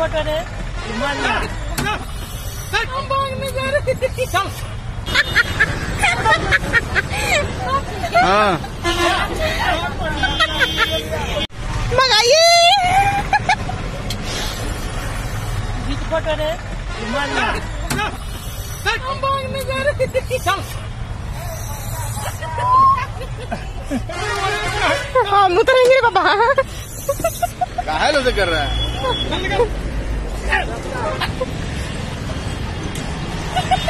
Photo रे हाँ। मंगाइए। Photo रे हम उतरेंगे रे बाबा। काहे ऐसे कर रहा है आओ गाड़ी में घुसे के लगे।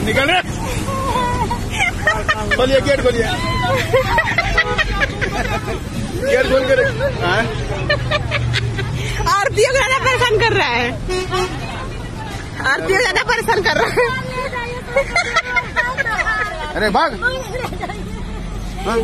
अरे निकल रहे खोलिए गेट खोलिए। गेट खोल कर आरती आरतीयों को ज़्यादा परेशान कर रहा है। आरती को ज़्यादा परेशान कर रहा है। अरे भाग। हाँ?